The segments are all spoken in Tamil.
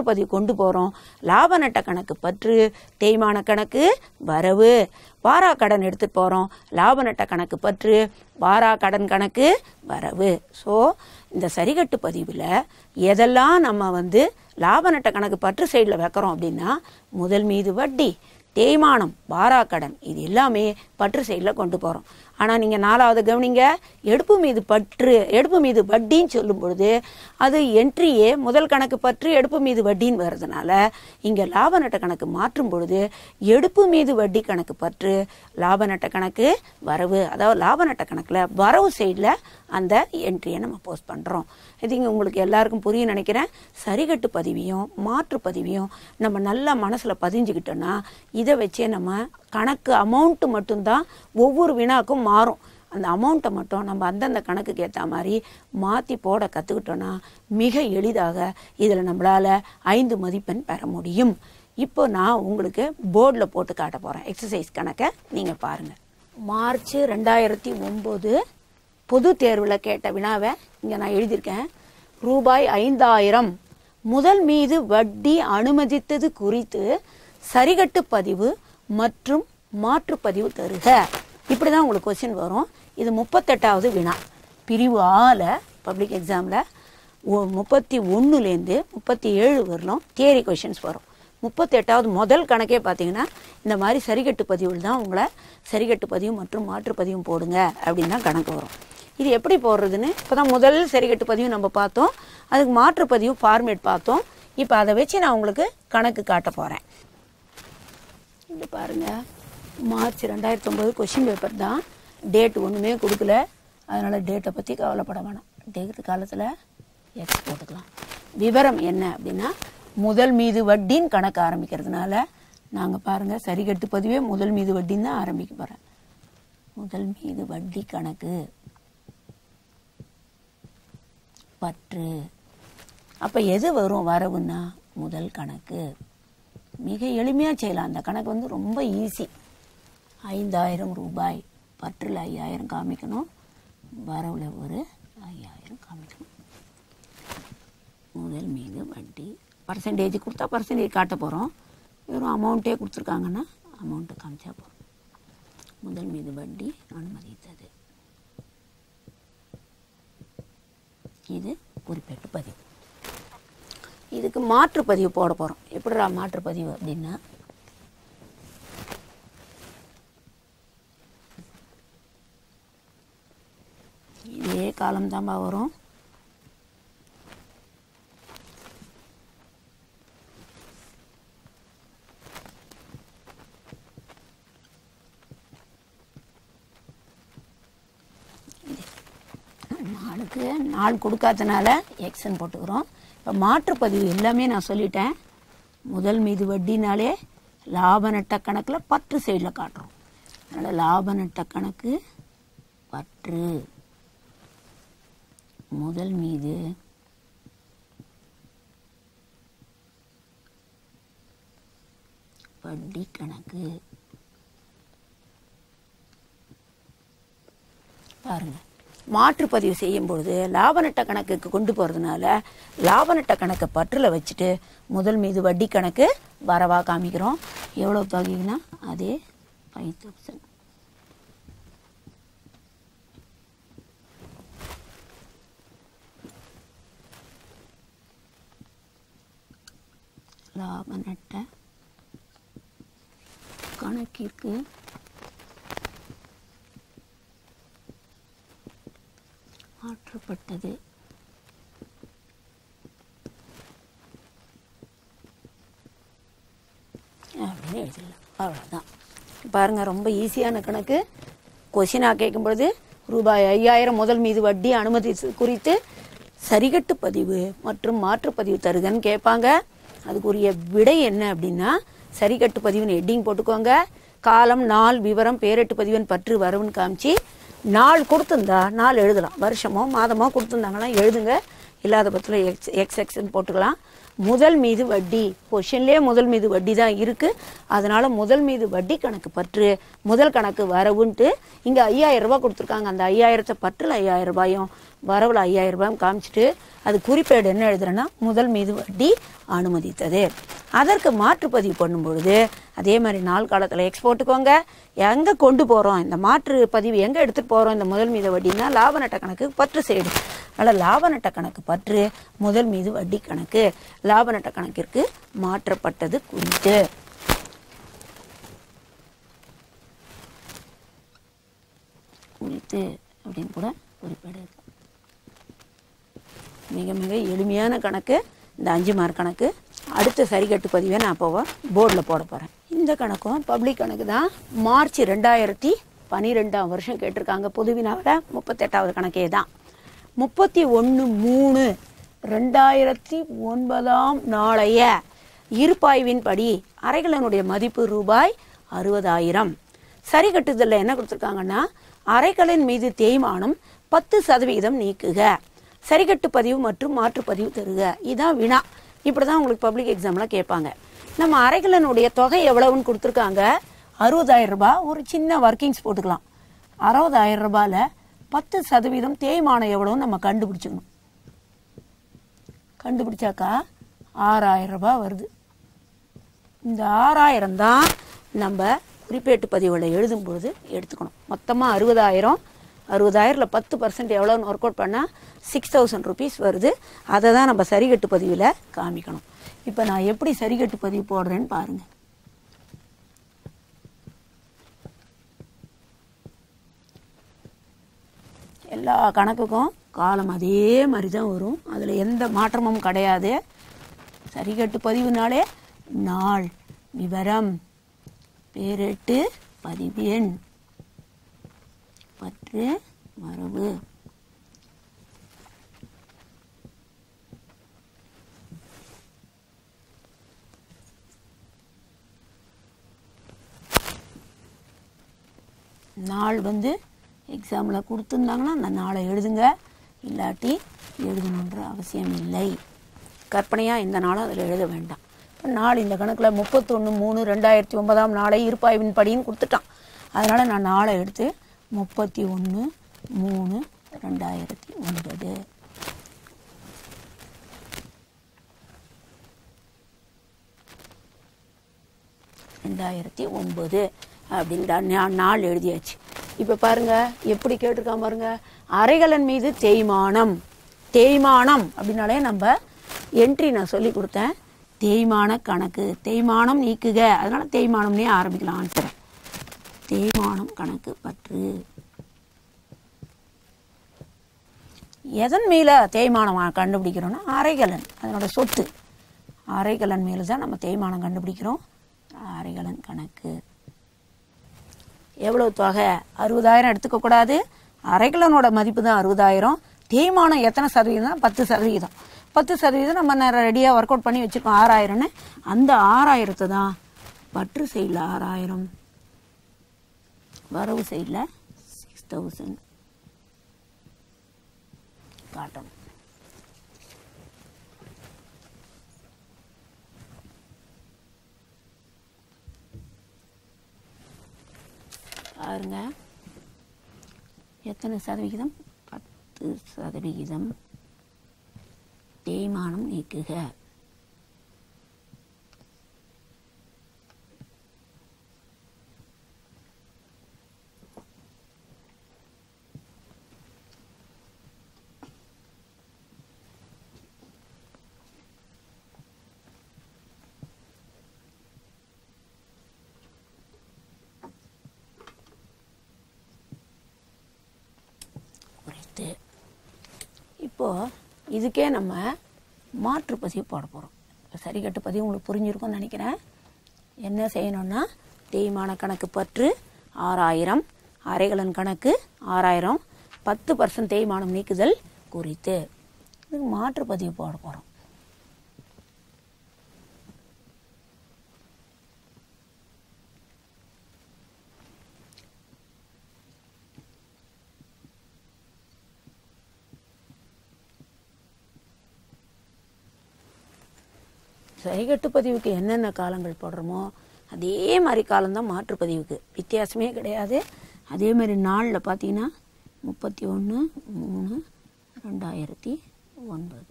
ஏற்றுப்பதிவு கொண்டு போகிறோம் லாப நட்ட கணக்கு பற்று தேய்மான கணக்கு வரவு. வாரா கடன் எடுத்துட்டு போகிறோம் லாப நட்ட கணக்கு பற்று வாரா கடன் கணக்கு வரவு. ஸோ இந்த சரிகட்டு பதிவில் எதெல்லாம் நம்ம வந்து லாப நட்ட கணக்கு பற்று சைடில் வைக்கிறோம் அப்படின்னா முதல் மீது வட்டி தேய்மானம் வாராக்கடன் இது எல்லாமே பற்று சைடில் கொண்டு போகிறோம் ஆனால் நீங்கள் நாலாவது கவனிங்க எடுப்பு மீது பற்று எடுப்பு மீது வட்டின்னு சொல்லும் பொழுது அது என்ட்ரியே முதல் கணக்கு பற்று எடுப்பு மீது வட்டின்னு வர்றதுனால இங்கே லாப நட்ட கணக்கு மாற்றும் பொழுது எடுப்பு மீது வட்டி கணக்கு பற்று லாப நட்ட கணக்கு வரவு அதாவது லாப நட்ட கணக்கில் வரவு சைடில் அந்த என்ட்ரியை நம்ம போஸ்ட் பண்ணுறோம் இது இங்கே உங்களுக்கு எல்லாருக்கும் புரிய நினைக்கிறேன். சரிகட்டு பதிவையும் மாற்று பதிவையும் நம்ம நல்லா மனசில் பதிஞ்சுக்கிட்டோன்னா இதை வச்சே நம்ம கணக்கு அமௌண்ட்டு மட்டும்தான் ஒவ்வொரு வினாக்கும் மாறும். அந்த அமௌண்ட்டை மட்டும் நம்ம அந்தந்த கணக்குக்கு ஏற்ற மாதிரி மாற்றி போட கற்றுக்கிட்டோன்னா மிக எளிதாக இதில் நம்மளால் ஐந்து மதிப்பெண் பெற முடியும். இப்போ நான் உங்களுக்கு போர்டில் போட்டு காட்ட போகிறேன் எக்ஸசைஸ் கணக்கை நீங்கள் பாருங்கள் மார்ச் ரெண்டாயிரத்தி ஒம்பது பொது தேர்வில் கேட்ட வினாவை இங்கே நான் எழுதியிருக்கேன். ரூபாய் ஐந்தாயிரம். முதல் மீது வட்டி அனுமதித்தது குறித்து சரிகட்டு பதிவு மற்றும் மாற்றுப்பதிவு தருக. இப்படி தான் உங்களுக்கு கொஸ்டின் வரும். இது முப்பத்தெட்டாவது வினா. பிரிவு ஆல பப்ளிக் எக்ஸாமில் முப்பத்தி ஒன்றுலேருந்து முப்பத்தி ஏழு வரலும் தியரி கொஷின்ஸ் வரும். முப்பத்தெட்டாவது முதல் கணக்கே பார்த்தீங்கன்னா இந்த மாதிரி சரிகட்டு பதிவில் தான் உங்களை சரிகட்டு பதிவு மற்றும் மாற்றுப்பதிவும் போடுங்க அப்படின்னு தான் கணக்கு வரும். இது எப்படி போடுறதுன்னு? இப்போ தான் முதல் சரிகட்டு பதிவு நம்ம பார்த்தோம். அதுக்கு மாற்றுப்பதிவு ஃபார்மேட் பார்த்தோம். இப்போ அதை வச்சு நான் உங்களுக்கு கணக்கு காட்ட போகிறேன் இது பாருங்கள் மார்ச் ரெண்டாயிரத்தி ஒம்பது கொஷின் பேப்பர் தான். டேட் ஒன்றுமே கொடுக்கல. அதனால் டேட்டை பற்றி கவலைப்பட வேணாம். டேட்டு காலத்தில் எக்ஸ் போட்டுக்கலாம். விவரம் என்ன அப்படின்னா முதல் மீது வட்டின்னு கணக்கு ஆரம்பிக்கிறதுனால நாங்கள் பாருங்கள் சரிகட்டு பதிவே முதல் மீது வட்டின்னு தான் ஆரம்பிக்க போகிறேன் முதல் மீது வட்டி கணக்கு. பற்று. அப்போ எது வரும் வரவுன்னா முதல் கணக்கு. மிக எளிமையாக செய்யலாம். அந்த கணக்கு வந்து ரொம்ப ஈஸி ஐந்தாயிரம் ரூபாய் பற்றில் ஐயாயிரம் காமிக்கணும். வரவில் ஒரு ஐயாயிரம் காமிக்கணும். முதல் மீது வட்டி. பர்சன்டேஜ் கொடுத்தா பர்சன்டேஜ் காட்ட போகிறோம் வெறும் அமௌண்ட்டே கொடுத்துருக்காங்கன்னா அமௌண்ட்டு காமிச்சா போகிறோம் முதல் மீது வட்டி அனுமதித்தது. இது குறிப்பிட்டு பதிவு. இதுக்கு மாற்று பதிவு போட போகிறோம் எப்படிடா மாற்று பதிவு அப்படின்னா இதே காலம் வரும். நாளுக்கு நாள் கொடுக்காதனால எக்ஸன் போட்டுக்கிறோம். இப்போ மாற்றுப்பதிவு எல்லாமே நான் சொல்லிட்டேன். முதல் மீது வட்டினாலே லாப நட்ட கணக்கில் பற்று சைடில் காட்டுறோம். அதனால் லாப நட்ட கணக்கு பற்று. முதல் மீது. வட்டி கணக்கு. பாருங்க. மாற்றுப்பதிவு செய்யும் பொழுது லாப நட்ட கணக்குக்கு கொண்டு போகிறதுனால லாப நட்ட கணக்கை பற்றில் வச்சுட்டு முதல் மீது வட்டி கணக்கு வரவா காமிக்கிறோம். எவ்வளோ தொகைன்னா அதே ஃபைவ் தௌசண்ட் லாப நட்ட கணக்கிற்கு. மாற்றப்பட்டது. அப்படின்னு எழுதிடலாம். அவ்வளோதான் பாருங்கள் ரொம்ப ஈஸியான கணக்கு. கொஷினாக கேட்கும் பொழுது ரூபாய் ஐயாயிரம் முதல் மீது வட்டி அனுமதி குறித்து சரிகட்டு பதிவு மற்றும் மாற்றுப்பதிவு தருகன்னு கேட்பாங்க. அதுக்குரிய விடை என்ன அப்படின்னா சரிக்கட்டு பதிவுன்னு ஹெட்டிங் போட்டுக்கோங்க. காலம் நாள் விவரம் பேரெட்டு பதிவன் பற்று வரவுன்னு காமிச்சு நாள் கொடுத்துருந்தா நாள் எழுதலாம். வருஷமோ மாதமோ கொடுத்துருந்தாங்கன்னா எழுதுங்க. இல்லாத பட்சத்தில் எக்ஸ் எக்ஸ் எக்ஸ்ன்னு போட்டுக்கலாம். முதல் மீது வட்டி. கொஷின்லேயே முதல் மீது வட்டி தான் இருக்குது அதனால் முதல் மீது வட்டி கணக்கு பற்று. முதல் கணக்கு வரவுன்ட்டு இங்கே ஐயாயிரம் கொடுத்துருக்காங்க. அந்த ஐயாயிரத்தை பற்றில் ஐயாயிரம் ரூபாயும் வரவில் ஐயாயிரம் ரூபாயும் காமிச்சிட்டு அது குறிப்பேடு என்ன எழுதுறேன்னா முதல் மீது வட்டி அனுமதித்தது. அதற்கு மாற்றுப்பதிவு பண்ணும் பொழுது அதே மாதிரி நாள் காலத்தில் எக்ஸ்போர்ட்டுக்கோங்க எங்கே கொண்டு போகிறோம் இந்த மாற்று பதிவு எங்கே எடுத்துகிட்டு போகிறோம் இந்த முதல் மீது வட்டின்னா லாப நட்ட கணக்கு பற்று செய்யுது அதனால் லாப நட்ட கணக்கு பற்று முதல் மீது வட்டி கணக்கு. லாப நட்ட கணக்கிற்கு மாற்றப்பட்டது குறித்து. குறித்து அப்படின்னு கூட குறிப்பிட மிக மிக எளிமையான கணக்கு இந்த அஞ்சு மார்க் கணக்கு. அடுத்த சரிகட்டு பதிவை நான் இப்போ போர்டில் போட போகிறேன் இந்த கணக்கும் பப்ளிக் கணக்கு தான். மார்ச் ரெண்டாயிரத்தி பன்னிரெண்டாம் வருஷம் கேட்டிருக்காங்க. பொதுவினாவில் முப்பத்தெட்டாவது கணக்கே தான். முப்பத்தி ஒன்று மூணு ரெண்டாயிரத்தி ஒன்பதாம் நாளைய இருப்பாய்வின்படி அரைக்கலனுடைய மதிப்பு ரூபாய் அறுபதாயிரம். சரி கட்டுதலில் என்ன கொடுத்துருக்காங்கன்னா அரைக்கலின் மீது தேய்மானம் பத்து சதவிகிதம் நீக்குக. சரிகட்டு பதிவு மற்றும் மாற்றுப்பதிவு தருக. இதுதான் வினா. இப்படி தான் உங்களுக்கு பப்ளிக் எக்ஸாமில் கேட்பாங்க. நம்ம அரைக்கலனுடைய தொகை எவ்வளவுன்னு கொடுத்துருக்காங்க? அறுபதாயிரம் ரூபாய். ஒரு சின்ன ஒர்க்கிங்ஸ் போட்டுக்கலாம். அறுபதாயிரம் ரூபாயில் பத்து சதவீதம் தேய்மானம் எவ்வளோன்னு நம்ம கண்டுபிடிச்சிக்கணும். கண்டுபிடிச்சாக்கா ஆறாயிரம் ரூபாய் வருது. இந்த ஆறாயிரம் தான் நம்ம குறிப்பேட்டு பதிவில் எழுதும் பொழுது எடுத்துக்கணும். மொத்தமாக அறுபதாயிரம் அறுபதாயிரத்தில் பத்து பர்சன்ட் எவ்வளோன்னு ஒர்க் அவுட் பண்ணால் சிக்ஸ் தௌசண்ட் ருபீஸ் வருது. அதை தான் நம்ம சரிகட்டு பதிவில் காமிக்கணும். இப்போ நான் எப்படி சரிகட்டு பதிவு போடுறேன்னு பாருங்கள் எல்லா கணக்குக்கும் காலம் அதே மாதிரி தான் வரும். அதில் எந்த மாற்றமும் கிடையாது. சரிகட்டு பதிவுனாலே நாள் விவரம் பேரெட்டு பதிவு எண் பற்று மரபு. நாள் வந்து எக்ஸாமில் கொடுத்துருந்தாங்கன்னா அந்த நாளை எழுதுங்க. இல்லாட்டி எழுதணுன்ற அவசியம் இல்லை. கற்பனையாக இந்த நாளும் அதில் எழுத வேண்டாம். இப்போ நாள் இந்த கணக்கில் முப்பத்தொன்று மூணு ரெண்டாயிரத்தி ஒன்பதாம் நாளை இருப்பாய்வின் படின்னு கொடுத்துட்டான். அதனால் நான் நாளை எடுத்து முப்பத்தி ஒன்று மூணு ரெண்டாயிரத்தி ஒன்பது. ரெண்டாயிரத்தி ஒம்பது அப்படின்ற நான் நாள் எழுதியாச்சு. இப்போ பாருங்க எப்படி கேட்டிருக்கான் பாருங்கள் அரைகலன் மீது தேய்மானம். தேய்மானம் அப்படின்னாலே நம்ம என்ட்ரி நான் சொல்லி கொடுத்தேன். தேய்மான கணக்கு. தேய்மானம் நீக்குக. அதனால தேய்மானம்னே ஆரம்பிக்கலாம். ஆன்சரை. தேய்மானம் கணக்கு பற்று. எதன் மேல தேய்மானம் கண்டுபிடிக்கிறோன்னா கண்டுபிடிக்கிறோம்னா அரைகலன் அதனோட சொத்து. அரைகலன் மேல தான் நம்ம தேய்மானம் கண்டுபிடிக்கிறோம். அரைகலன் கணக்கு. எவ்வளவு தொகை? அறுபதாயிரம் எடுத்துக்கக்கூடாது. அரைக்கலனோட மதிப்பு தான் அறுபதாயிரம். தேய்மானம் எத்தனை சதவீதம் பத்து சதவீதம். பத்து சதவீதம் நம்ம நேரம் ரெடியாக ஒர்க் அவுட் பண்ணி வச்சுருக்கோம். ஆறாயிரம்னு. அந்த ஆறாயிரத்தை தான் பற்று சைடில் ஆறாயிரம். வரவு சைடில் சிக்ஸ் தௌசண்ட் காட்டணும் பாருங்க. எத்தனை சதவிகிதம்? பத்து சதவிகிதம். தேய்மானம் நீக்குக குறைத்து இப்போது இதுக்கே நம்ம மாற்று பதிவு போட போகிறோம் சரிகட்டு பதிவு உங்களுக்கு புரிஞ்சிருக்கும்னு நினைக்கிறேன். என்ன செய்யணும்னா தேய்மான கணக்கு பற்று ஆறாயிரம் அரைகலன் கணக்கு ஆறாயிரம் பத்து பர்சன்ட் தேய்மானம் நீக்குதல் குறித்து. இதுக்கு மாற்று பதிவு போட போகிறோம் சரிகட்டு பதிவுக்கு என்னென்ன காலங்கள் போடுறோமோ அதே மாதிரி காலம்தான் மாற்றுப்பதிவுக்கு. வித்தியாசமே கிடையாது. அதே மாதிரி நாளில் பார்த்தீங்கன்னா முப்பத்தி ஒன்று மூணு ரெண்டாயிரத்தி ஒன்பது.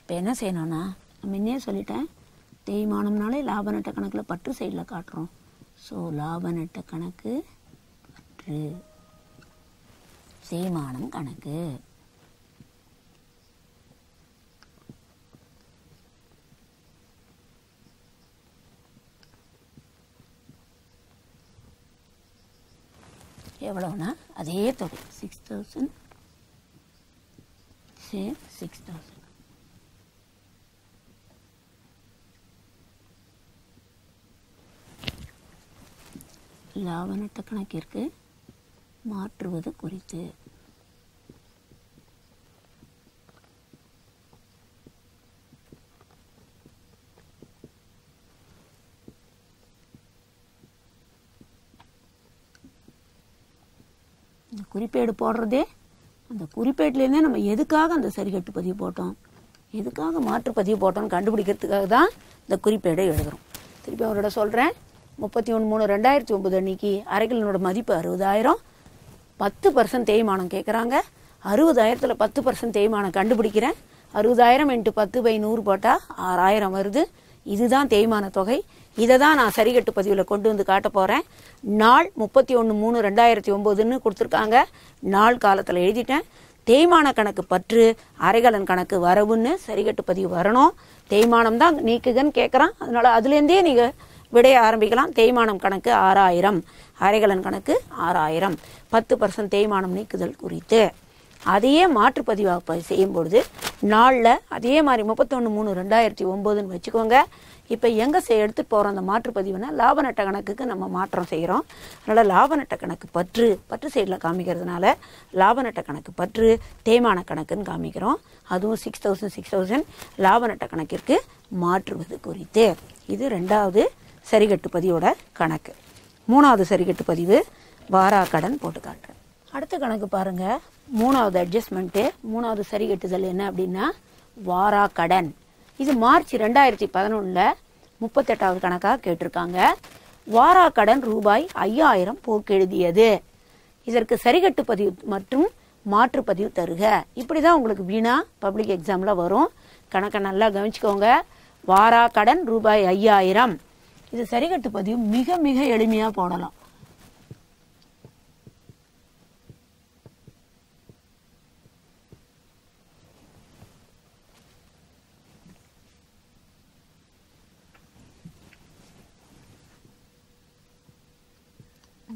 இப்போ என்ன செய்யணும்னா முன்னே சொல்லிட்டேன். தேய்மானம்னாலே லாப நட்ட கணக்கில் பற்று சைடில் காட்டுறோம். ஸோ லாப நட்ட கணக்கு பற்று. தேய்மானம் கணக்கு. எவ்வளோனா அதே தொகை. Six thousand same six thousand லாப நட்ட கணக்கிற்கு மாற்றுவது குறித்து இந்த குறிப்பேடு போடுறதே அந்த குறிப்பேட்லேருந்தே நம்ம எதுக்காக அந்த சரிகட்டு பதிவு போட்டோம்? எதுக்காக மாற்று பதிவு போட்டோம்னு கண்டுபிடிக்கிறதுக்காக தான் இந்த குறிப்பேடை எழுதுகிறோம் திருப்பி அவரோட சொல்கிறேன் முப்பத்தி ஒன்று மூணு ரெண்டாயிரத்தி ஒம்பது அன்னைக்கு அரைக்கலனோட மதிப்பு அறுபதாயிரம். பத்து பர்சன்ட் தேய்மானம் கேட்குறாங்க அறுபதாயிரத்தில் பத்து பர்சன்ட் தேய்மானம் கண்டுபிடிக்கிறேன். அறுபதாயிரம் இன்ட்டு பத்து பை நூறு போட்டால் ஆறாயிரம் வருது. இதுதான் தேய்மான தொகை. இதை தான் நான் சரிகட்டு பதிவில் கொண்டு வந்து காட்ட போகிறேன் நாள் முப்பத்தி ஒன்று மூணு ரெண்டாயிரத்தி ஒம்போதுன்னு கொடுத்துருக்காங்க. நாள் காலத்தில் எழுதிட்டேன். தேய்மான கணக்கு பற்று அரைகலன் கணக்கு வரவுன்னு சரிகட்டு பதிவு வரணும். தேய்மானம் தான் நீக்குகன்னு கேட்குறான் அதனால் அதுலேருந்தே நீங்கள் விடைய ஆரம்பிக்கலாம். தேய்மானம் கணக்கு ஆறாயிரம் அரைகலன் கணக்கு ஆறாயிரம். பத்து பர்சன்ட் தேய்மானம் நீக்குதல் குறித்து. அதையே மாற்றுப்பதிவாக செய்யும்பொழுது நாளில் அதே மாதிரி முப்பத்தொன்று மூணு ரெண்டாயிரத்தி ஒம்போதுன்னு வச்சுக்கோங்க. இப்போ எங்கே செய் எடுத்துகிட்டு போகிறோம் அந்த மாற்றுப்பதிவுனா லாப நட்ட கணக்குக்கு நம்ம மாற்றம் செய்கிறோம் அதனால் லாப நட்ட கணக்கு பற்று பற்று சைடில் காமிக்கிறதுனால லாப நட்ட கணக்கு பற்று தேய்மான கணக்குன்னு காமிக்கிறோம். அதுவும் சிக்ஸ் தௌசண்ட் சிக்ஸ் தௌசண்ட் லாப நட்ட கணக்கிற்கு மாற்றுவது குறித்து. இது ரெண்டாவது சரிகட்டு பதிவோட கணக்கு. மூணாவது சரிகட்டு பதிவு வாரா கடன் போட்டு காட்டுறேன் அடுத்த கணக்கு பாருங்க. மூணாவது அட்ஜஸ்ட்மெண்ட்டு மூணாவது சரிகட்டுதல் என்ன அப்படின்னா வாரா கடன். இது மார்ச் ரெண்டாயிரத்தி பதினொன்றில் முப்பத்தெட்டாவது கணக்காக கேட்டிருக்காங்க. வாரா கடன் ரூபாய் ஐயாயிரம் போக்கெழுதியது இதற்கு சரிகட்டு பதிவு மற்றும் மாற்று பதிவு தருக. இப்படி தான் உங்களுக்கு வீணா பப்ளிக் எக்ஸாமில் வரும். கணக்கை நல்லா கவனிச்சுக்கோங்க. வாரா கடன் ரூபாய் ஐயாயிரம். இது சரிகட்டு பதிவு மிக மிக எளிமையாக போடலாம்.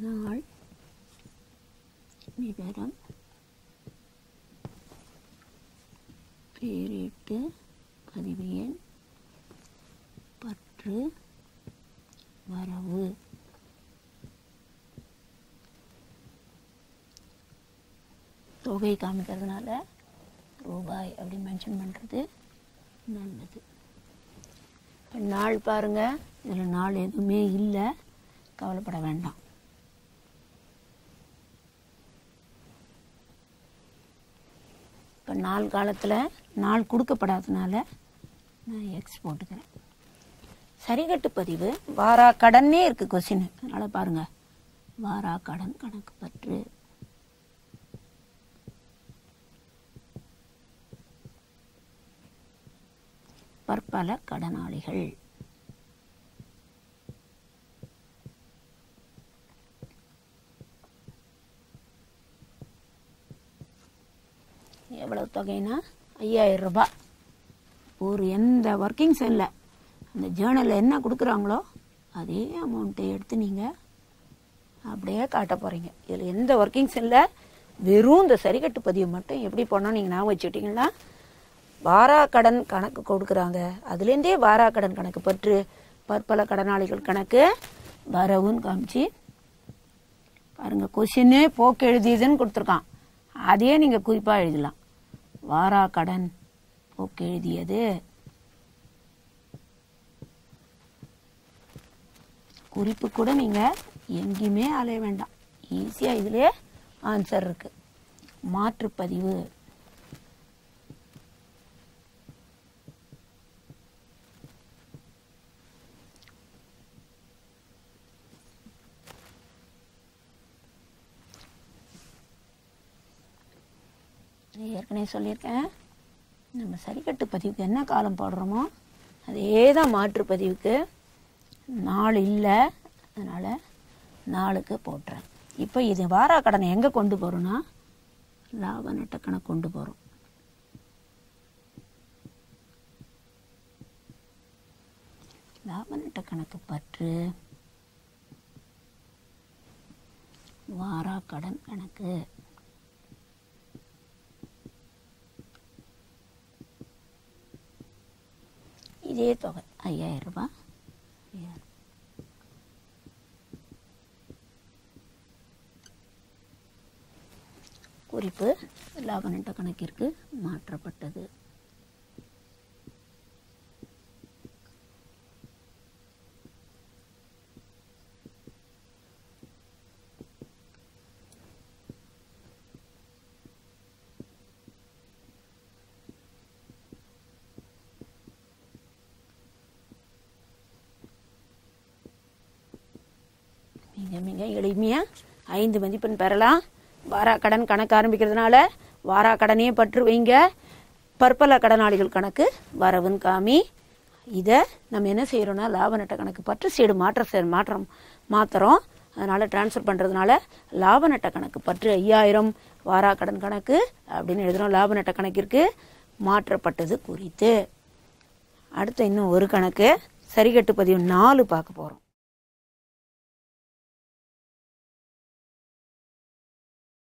நாள் விவரம் பேரிட்டு பதிவு எண் பற்று வரவு தொகை காமிக்கிறதுனால ரூபாய் அப்படின்னு மென்ஷன் பண்ணுறது நல்லது. இப்போ நாள் பாருங்கள் இதில் நாள் எதுவுமே இல்லை. கவலைப்பட வேண்டாம். இப்போ நாள் காலத்தில் நாள் கொடுக்கப்படாதனால நான் எக்ஸ் போட்டுக்கிறேன். சரிகட்டு பதிவு. வாரா கடன்னே இருக்குது கொஸ்டின் அதனால் பாருங்கள் வாரா கடன் கணக்கு பற்று. பற்பல கடனாளிகள். எவ்வளவு தொகைனா ஐயாயிரம் ரூபாய். ஒரு எந்த ஒர்க்கிங்ஸ் இல்லை அந்த ஜேர்னலில் என்ன கொடுக்குறாங்களோ அதே அமௌண்ட்டை எடுத்து நீங்கள் அப்படியே காட்ட போகிறீங்க இதில் எந்த ஒர்க்கிங்ஸ் இல்லை வெறும் இந்த சரிக்கட்டு பதிவு மட்டும் எப்படி போனால் நீங்கள் ஞாபகம் வச்சுக்கிட்டிங்கன்னா வாரா கடன் கணக்கு கொடுக்குறாங்க. அதுலேருந்தே வாரா கடன் கணக்கு பற்று பற்பல கடனாளிகள் கணக்கு வரவுன்னு காமிச்சு பாருங்கள் கொஷினே போக்கு எழுதியதுன்னு கொடுத்துருக்கான். அதையே நீங்கள் குறிப்பாக எழுதலாம். வாரா கடன் போக்கு எழுதியது. குறிப்பு கூட நீங்கள் எங்கேயுமே அலைய வேண்டாம். ஈஸியாக இதிலே ஆன்சர் இருக்குது மாற்றுப்பதிவு இது ஏற்கனவே சொல்லியிருக்கேன். நம்ம சரிக்கட்டு பதிவுக்கு என்ன காலம் போடுறோமோ அதே தான் மாற்று பதிவுக்கு. நாள் இல்லை அதனால் நாளுக்கு போட்டுறேன். இப்போ இது வாரா கடனை எங்கே கொண்டு போகிறோன்னா லாப நட்ட கணக்கு கொண்டு போகிறோம் லாப நட்ட கணக்கு பற்று வாரா கடன் கணக்கு. இதே தொகை ஐயாயிரம் ரூபாய் ஐயாயிரம். குறிப்பு லாப நட்ட கணக்கிற்கு மாற்றப்பட்டது மிக மிக எளிமையாக ஐந்து மதிப்பெண் பெறலாம். வாரா கடன் கணக்கு ஆரம்பிக்கிறதுனால வாரா கடனையே பற்று வைங்க. பற்பல கடனாளிகள் கணக்கு வரவுன்னு காமி. இதை நம்ம என்ன செய்கிறோம்னா லாப நட்ட கணக்கு பற்று சீடு மாற்ற சே- மாற்றம் மாற்றுறோம் அதனால் ட்ரான்ஸ்ஃபர் பண்ணுறதுனால லாப நட்ட கணக்கு பற்று ஐயாயிரம். வாரா கடன் கணக்கு அப்படின்னு எழுதுகிறோம் லாப நட்ட கணக்கிற்கு மாற்றப்பட்டது குறித்து. அடுத்து இன்னும் ஒரு கணக்கு. சரிகட்டு பதிவு நாலு பார்க்க போகிறோம்